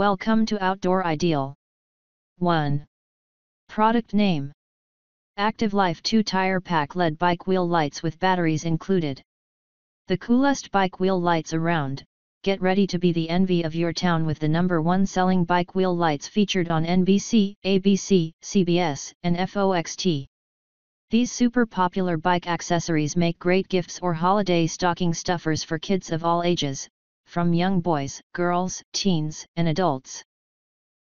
Welcome to Outdoor Ideal. 1. Product name Activ Life 2 Tire Pack LED Bike Wheel Lights with batteries included. The coolest bike wheel lights around, get ready to be the envy of your town with the number one selling bike wheel lights featured on NBC, ABC, CBS, and FOXT. These super popular bike accessories make great gifts or holiday stocking stuffers for kids of all ages, from young boys, girls, teens, and adults.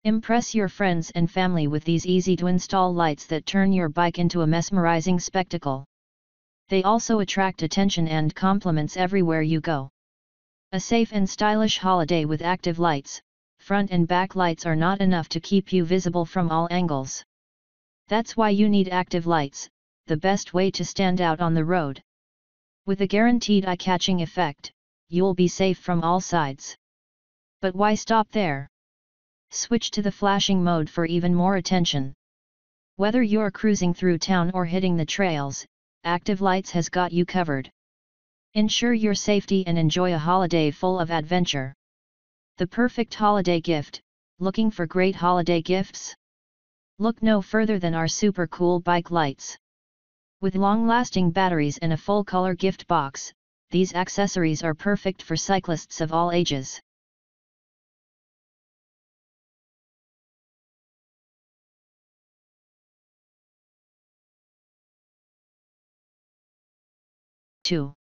Impress your friends and family with these easy to install lights that turn your bike into a mesmerizing spectacle. They also attract attention and compliments everywhere you go. A safe and stylish holiday with active lights, front and back lights are not enough to keep you visible from all angles. That's why you need active lights, the best way to stand out on the road. With a guaranteed eye-catching effect, you'll be safe from all sides. But why stop there? Switch to the flashing mode for even more attention. Whether you're cruising through town or hitting the trails, Active Lights has got you covered. Ensure your safety and enjoy a holiday full of adventure. The perfect holiday gift, looking for great holiday gifts? Look no further than our super cool bike lights. With long-lasting batteries and a full-color gift box, these accessories are perfect for cyclists of all ages. Two.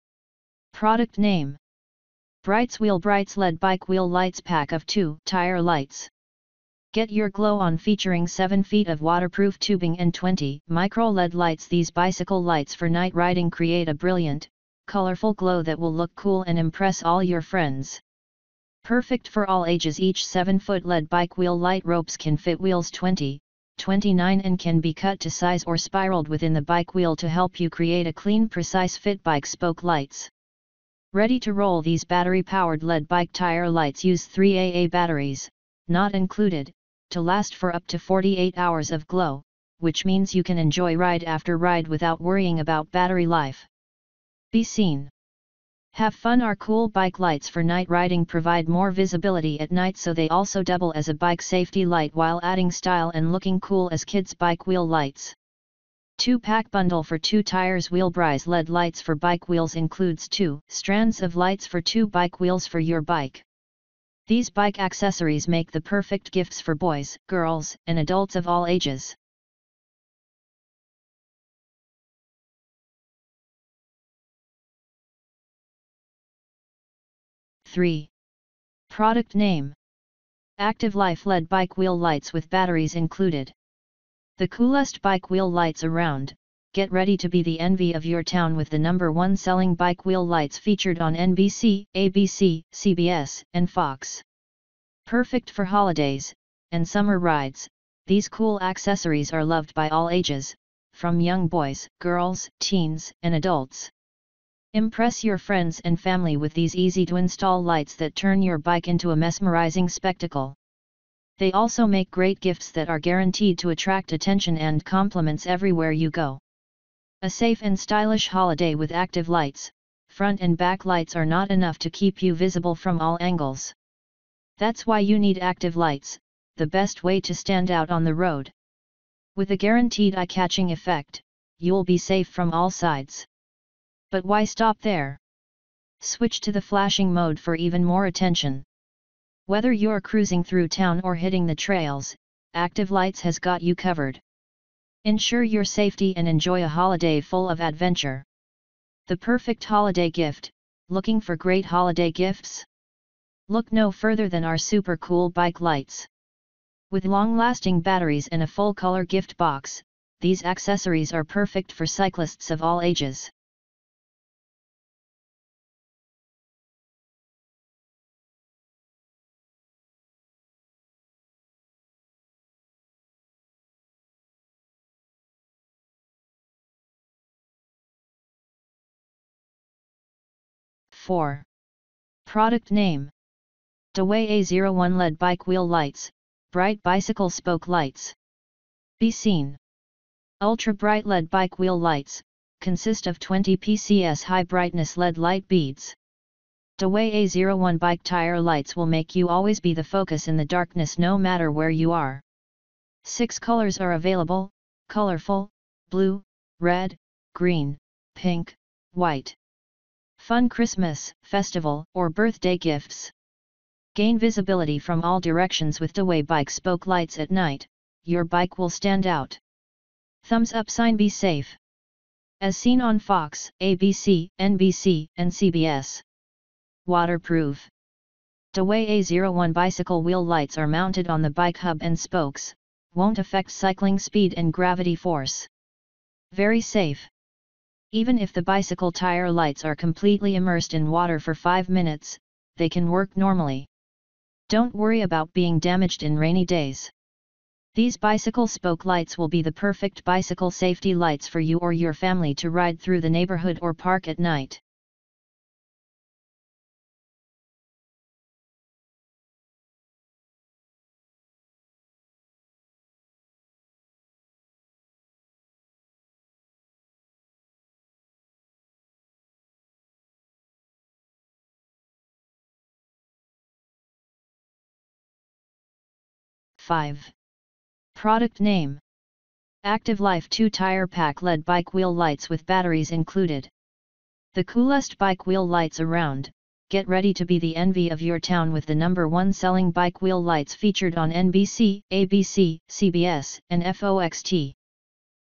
Product name Brightz WheelBrightz LED Bike Wheel Lights Pack of 2 Tire Lights Get your glow on featuring 7 feet of waterproof tubing and 20 micro LED lights These bicycle lights for night riding create a brilliant, colorful glow that will look cool and impress all your friends. Perfect for all ages each 7-foot LED bike wheel light ropes can fit wheels 20, 29 and can be cut to size or spiraled within the bike wheel to help you create a clean precise fit bike spoke lights. Ready to roll these battery-powered LED bike tire lights use 3 AA batteries, not included, to last for up to 48 hours of glow, which means you can enjoy ride after ride without worrying about battery life. Be seen. Have fun Our cool bike lights for night riding provide more visibility at night so they also double as a bike safety light while adding style and looking cool as kids bike wheel lights. 2 pack bundle for 2 tires WheelBrightz LED lights for bike wheels includes 2 strands of lights for 2 bike wheels for your bike. These bike accessories make the perfect gifts for boys, girls, and adults of all ages. 3. Product name Activ Life LED Bike Wheel Lights with batteries included. The coolest bike wheel lights around, get ready to be the envy of your town with the number one selling bike wheel lights featured on NBC, ABC, CBS, and Fox. Perfect for holidays and summer rides, these cool accessories are loved by all ages, from young boys, girls, teens, and adults. Impress your friends and family with these easy to install lights that turn your bike into a mesmerizing spectacle. They also make great gifts that are guaranteed to attract attention and compliments everywhere you go. A safe and stylish holiday with active lights, front and back lights are not enough to keep you visible from all angles. That's why you need active lights, the best way to stand out on the road. With a guaranteed eye-catching effect, you'll be safe from all sides. But why stop there? Switch to the flashing mode for even more attention. Whether you're cruising through town or hitting the trails, Active Lights has got you covered. Ensure your safety and enjoy a holiday full of adventure. The perfect holiday gift, looking for great holiday gifts? Look no further than our super cool bike lights. With long-lasting batteries and a full-color gift box, these accessories are perfect for cyclists of all ages. 4. Product name DAWAY A01 LED Bike Wheel Lights, Bright Bicycle Spoke Lights. Be seen. Ultra Bright LED Bike Wheel Lights, consist of 20 PCS high brightness LED light beads. DAWAY A01 bike tire lights will make you always be the focus in the darkness no matter where you are. Six colors are available, colorful, blue, red, green, pink, white. Fun Christmas, festival, or birthday gifts. Gain visibility from all directions with DAWAY bike spoke lights at night, your bike will stand out. Thumbs up sign be safe. As seen on Fox, ABC, NBC, and CBS. Waterproof. DAWAY A01 bicycle wheel lights are mounted on the bike hub and spokes, won't affect cycling speed and gravity force. Very safe. Even if the bicycle tire lights are completely immersed in water for 5 minutes, they can work normally. Don't worry about being damaged in rainy days. These bicycle spoke lights will be the perfect bicycle safety lights for you or your family to ride through the neighborhood or park at night. Five. Product name Activ Life 2 tire pack LED bike wheel lights with batteries included. The coolest bike wheel lights around, get ready to be the envy of your town with the number one selling bike wheel lights featured on NBC, ABC, CBS, and FOXT.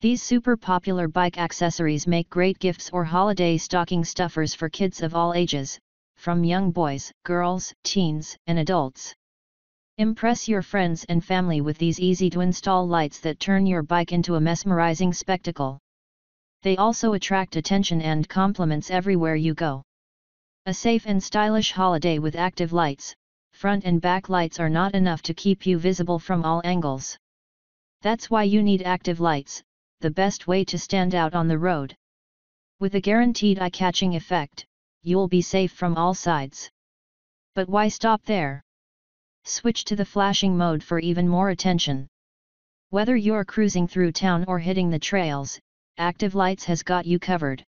These super popular bike accessories make great gifts or holiday stocking stuffers for kids of all ages, from young boys, girls, teens, and adults. Impress your friends and family with these easy to install lights that turn your bike into a mesmerizing spectacle. They also attract attention and compliments everywhere you go. A safe and stylish holiday with active lights, front and back lights are not enough to keep you visible from all angles. That's why you need active lights, the best way to stand out on the road. With a guaranteed eye-catching effect, you'll be safe from all sides. But why stop there? Switch to the flashing mode for even more attention. Whether you're cruising through town or hitting the trails, Active Lights has got you covered.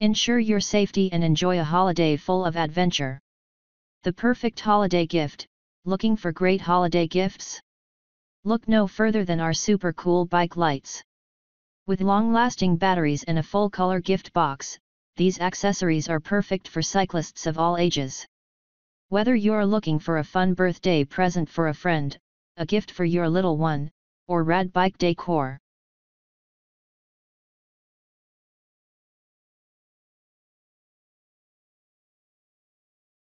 Ensure your safety and enjoy a holiday full of adventure. The perfect holiday gift, looking for great holiday gifts? Look no further than our super cool bike lights. With long-lasting batteries and a full-color gift box, these accessories are perfect for cyclists of all ages. Whether you're looking for a fun birthday present for a friend, a gift for your little one, or rad bike decor.